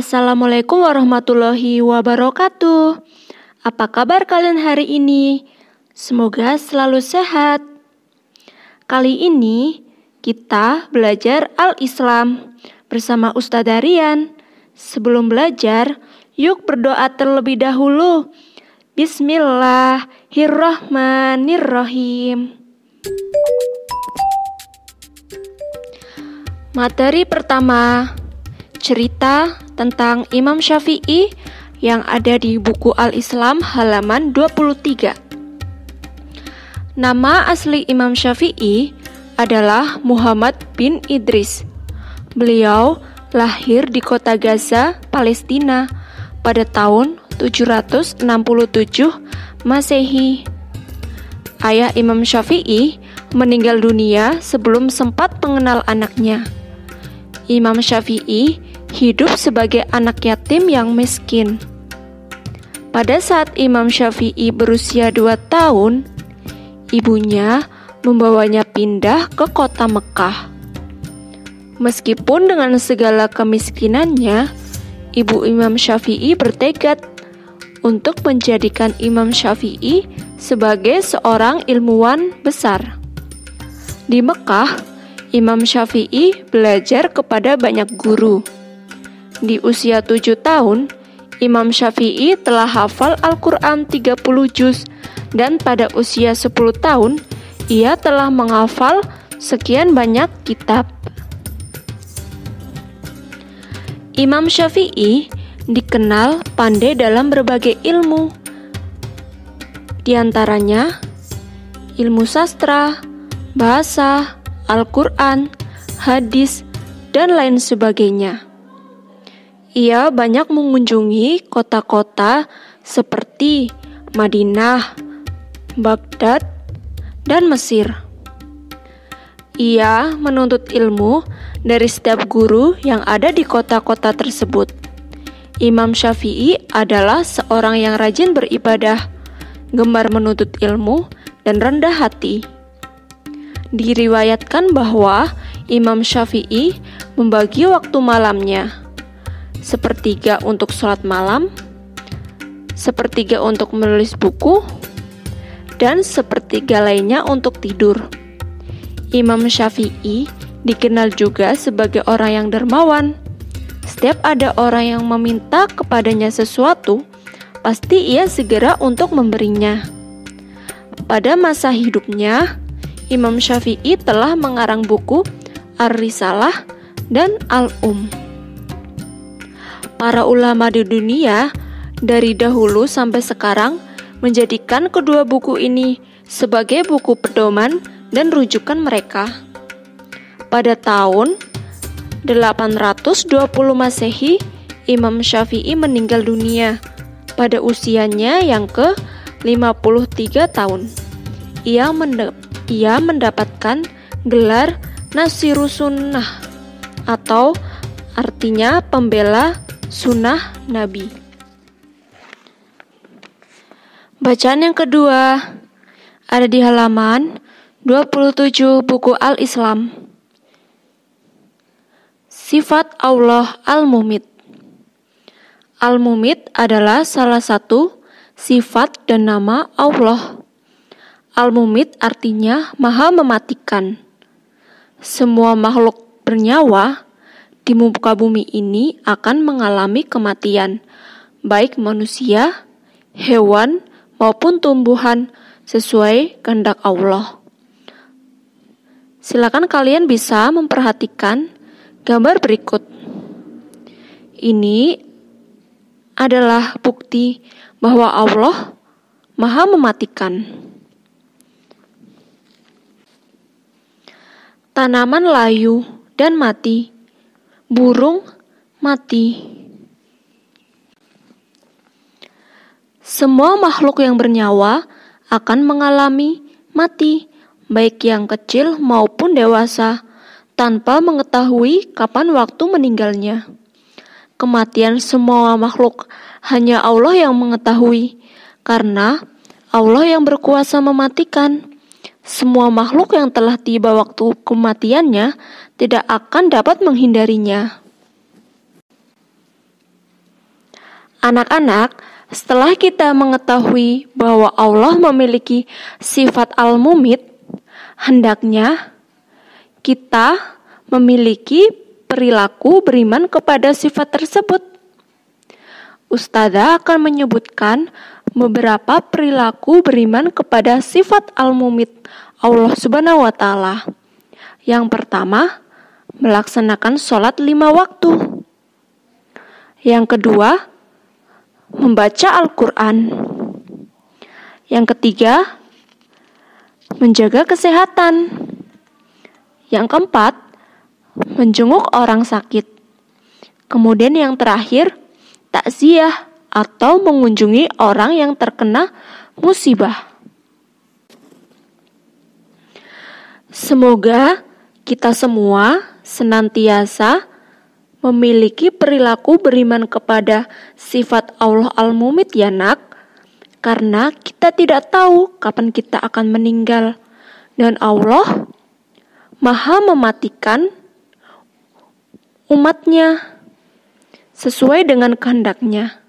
Assalamualaikum warahmatullahi wabarakatuh. Apa kabar kalian hari ini? Semoga selalu sehat. Kali ini kita belajar Al-Islam bersama Ustadz Darian. Sebelum belajar, yuk berdoa terlebih dahulu. Bismillahirrahmanirrahim. Materi pertama, cerita tentang Imam Syafi'i yang ada di buku Al-Islam halaman 23. Nama asli Imam Syafi'i adalah Muhammad bin Idris. Beliau lahir di kota Gaza, Palestina pada tahun 767 Masehi. Ayah Imam Syafi'i meninggal dunia sebelum sempat mengenal anaknya. Imam Syafi'i hidup sebagai anak yatim yang miskin. Pada saat Imam Syafi'i berusia dua tahun, ibunya membawanya pindah ke kota Mekah. Meskipun dengan segala kemiskinannya, ibu Imam Syafi'i bertekad untuk menjadikan Imam Syafi'i sebagai seorang ilmuwan besar. Di Mekah, Imam Syafi'i belajar kepada banyak guru. Di usia tujuh tahun, Imam Syafi'i telah hafal Al-Quran 30 juz dan pada usia 10 tahun, ia telah menghafal sekian banyak kitab. Imam Syafi'i dikenal pandai dalam berbagai ilmu, di antaranya ilmu sastra, bahasa, Al-Quran, hadis, dan lain sebagainya. Ia banyak mengunjungi kota-kota seperti Madinah, Baghdad, dan Mesir. Ia menuntut ilmu dari setiap guru yang ada di kota-kota tersebut. Imam Syafi'i adalah seorang yang rajin beribadah, gemar menuntut ilmu, dan rendah hati. Diriwayatkan bahwa Imam Syafi'i membagi waktu malamnya sepertiga untuk sholat malam, sepertiga untuk menulis buku, dan sepertiga lainnya untuk tidur. Imam Syafi'i dikenal juga sebagai orang yang dermawan. Setiap ada orang yang meminta kepadanya sesuatu, pasti ia segera untuk memberinya. Pada masa hidupnya, Imam Syafi'i telah mengarang buku Ar-Risalah dan Al-Um. Para ulama di dunia dari dahulu sampai sekarang menjadikan kedua buku ini sebagai buku pedoman dan rujukan mereka. Pada tahun 820 Masehi, Imam Syafi'i meninggal dunia pada usianya yang ke-53 tahun. Ia ia mendapatkan gelar Nasirus Sunnah atau artinya pembela sunnah Nabi. Bacaan yang kedua ada di halaman 27 buku Al-Islam. Sifat Allah Al-Mumit Al-Mumit adalah salah satu sifat dan nama Allah. Al-Mumit artinya maha mematikan. Semua makhluk bernyawa di muka bumi ini akan mengalami kematian, baik manusia, hewan, maupun tumbuhan sesuai kehendak Allah. Silakan kalian bisa memperhatikan gambar berikut. Ini adalah bukti bahwa Allah Maha Mematikan. Tanaman layu dan mati, burung mati. Semua makhluk yang bernyawa akan mengalami mati, baik yang kecil maupun dewasa, tanpa mengetahui kapan waktu meninggalnya. Kematian semua makhluk hanya Allah yang mengetahui, karena Allah yang berkuasa mematikan. Semua makhluk yang telah tiba waktu kematiannya tidak akan dapat menghindarinya. Anak-anak, setelah kita mengetahui bahwa Allah memiliki sifat al-mumit, hendaknya kita memiliki perilaku beriman kepada sifat tersebut. Ustazah akan menyebutkan beberapa perilaku beriman kepada sifat al-mumit Allah Subhanahu wa taala. Yang pertama, melaksanakan sholat lima waktu. Yang kedua, membaca Al-Quran. Yang ketiga, menjaga kesehatan. Yang keempat, menjenguk orang sakit. Kemudian yang terakhir, takziah atau mengunjungi orang yang terkena musibah. Semoga kita semua senantiasa memiliki perilaku beriman kepada sifat Allah Al-Mumit ya nak, karena kita tidak tahu kapan kita akan meninggal. Dan Allah maha mematikan umatnya sesuai dengan kehendaknya.